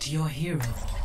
Select your hero.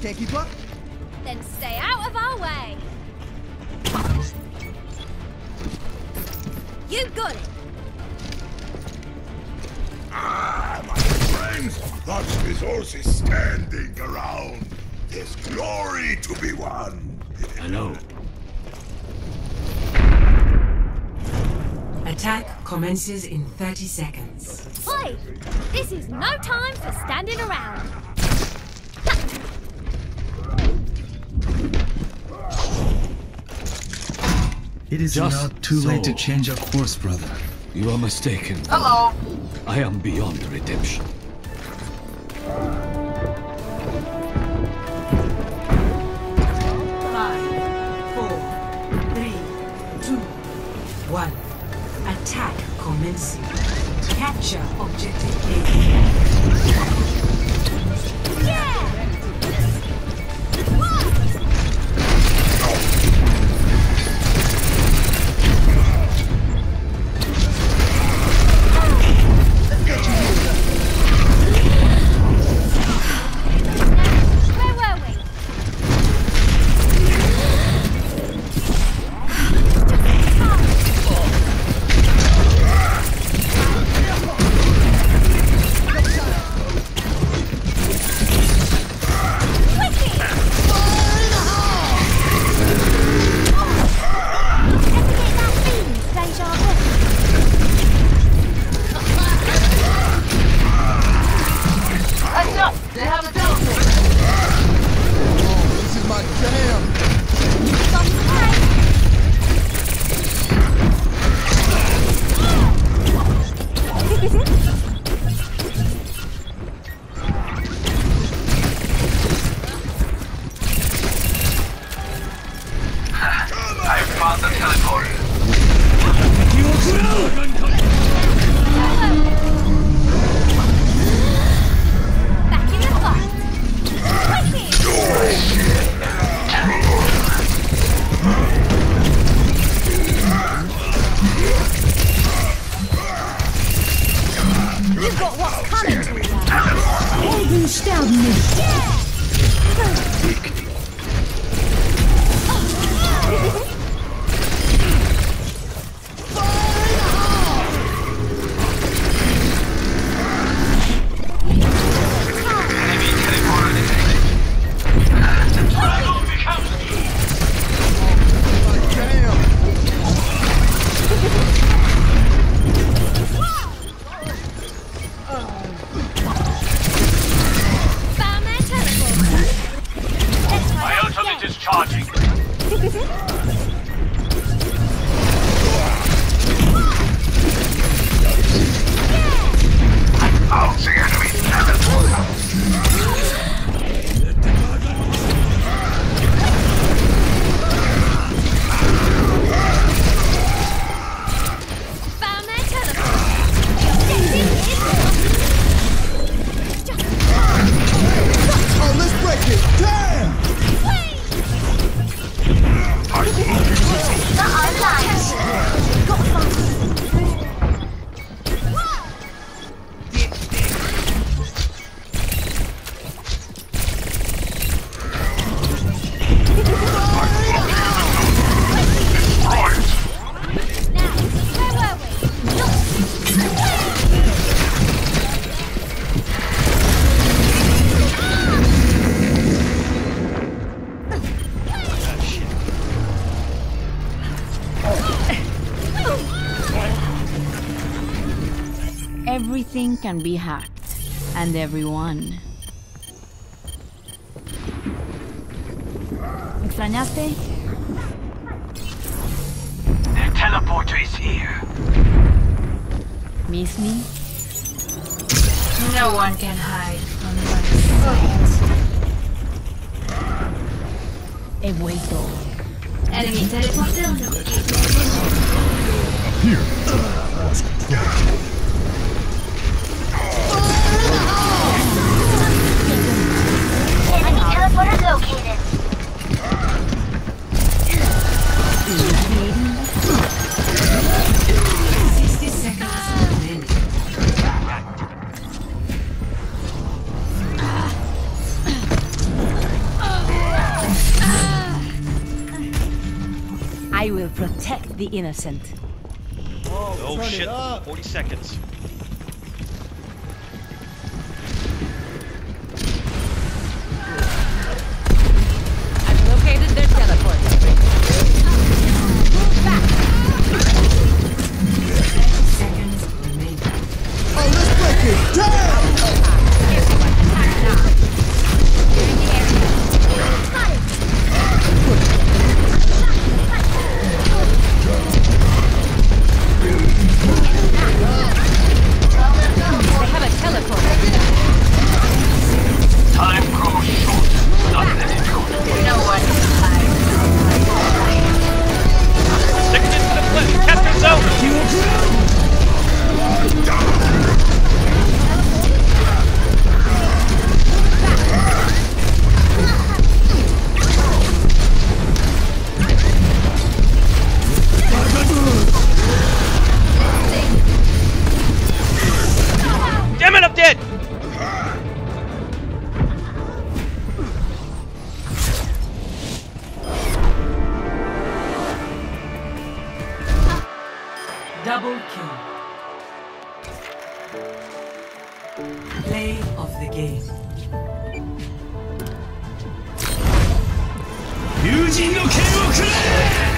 Can't keep up? Then stay out of our way! You got it! Ah, my friends, that resource is standing around. There's glory to be won. I know. Attack commences in 30 seconds. Oi! This is no time for standing around! It is Just not too late to change our course, brother. You are mistaken. Hello. I am beyond redemption. Five, four, three, two, one. Attack commencing. Capture objective A. Back Everything can be hacked, and everyone. extrañaste? The teleporter is here. Miss me? No one can hide from my sight. He vuelto. Enemy teleporter located. Enemy protect the innocent. Oh, oh turn it shit, 40 seconds. Double kill. Play of the game. 友人の剣をくれ